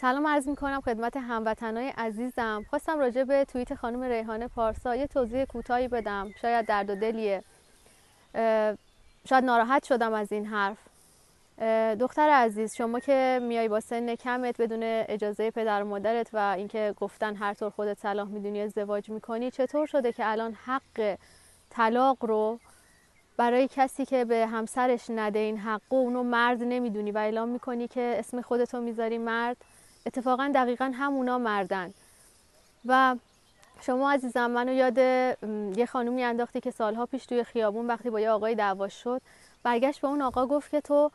سلام عرض می کنم خدمت هموطنای عزیزم. خواستم راجع به توییت خانم ریحانه پارسا یه توضیح کوتاهی بدم. شاید درد و دلیه. شاید ناراحت شدم از این حرف. دختر عزیز شما که میای با سن کمت بدون اجازه پدر و مادرت و اینکه گفتن هر طور خودت صلاح می‌دونی ازدواج می‌کنی چطور شده که الان حق طلاق رو برای کسی که به همسرش نده این حق و اونو مرد نمی‌دونی و اعلام می‌کنی که اسم خودتو می‌ذاری مرد؟ اتفاقا دقیقا همونا مردن. و شما عزیزم منو یاد یه خانومی انداختی که سالها پیش توی خیابون وقتی با یه آقای دعوا شد. برگشت به اون آقا گفت که تو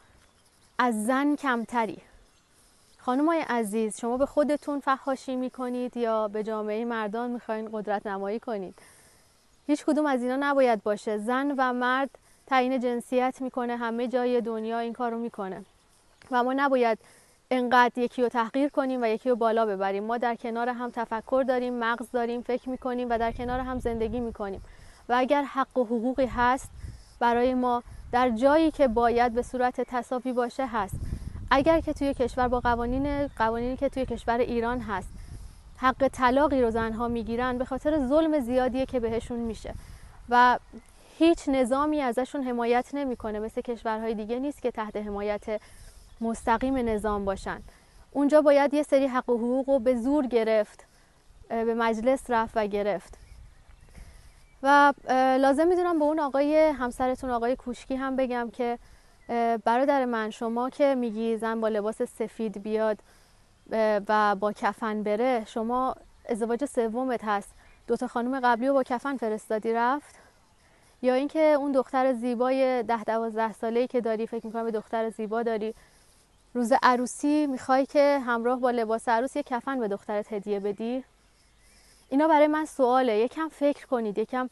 از زن کمتری. خانمای عزیز شما به خودتون فحاشی می‌کنید یا به جامعه مردان می‌خواین قدرت نمایی کنید؟ هیچ کدوم از اینا نباید باشه. زن و مرد تعیین جنسیت می‌کنه همه جای دنیا این کارو می‌کنه. و ما نباید انقدر یکی رو تحقیر کنیم و یکی رو بالا ببریم. ما در کنار هم تفکر داریم مغز داریم فکر می‌کنیم و در کنار هم زندگی می‌کنیم. و اگر حق و حقوقی هست برای ما در جایی که باید به صورت تصافی باشه هست. اگر که توی کشور با قوانین قوانینی که توی کشور ایران هست حق طلاقی رو زنها می‌گیرن به خاطر ظلم زیادیه که بهشون میشه. و هیچ نظامی ازشون حمایت نمی‌کنه. مثل کشورهای دیگه نیست که تحت حمایت مستقیم نظام باشن. اونجا باید یه سری حق و حقوق رو به زور گرفت به مجلس رفت و گرفت. و لازم می‌دونم به اون آقای همسرتون آقای کوشکی هم بگم که برادر من شما که میگی زن با لباس سفید بیاد و با کفن بره شما ازدواج سومت هست. دوتا خانم قبلی رو با کفن فرستادی رفت؟ یا اینکه اون دختر زیبای ده دوازده ساله که داری فکر می‌کنم به دختر زیبا داری روز عروسی می‌خوای که همراه با لباس عروس یه کفن به دخترت هدیه بدی؟ اینا برای من سواله. یکم فکر کنید یکم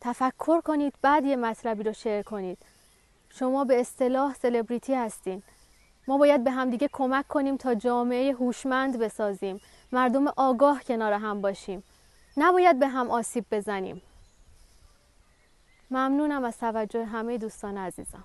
تفکر کنید بعد یه مطلبی رو شیر کنید. شما به اصطلاح سلبریتی هستین. ما باید به همدیگه کمک کنیم تا جامعه هوشمند بسازیم. مردم آگاه کنار هم باشیم. نباید به هم آسیب بزنیم. ممنونم از توجه همه دوستان عزیزم.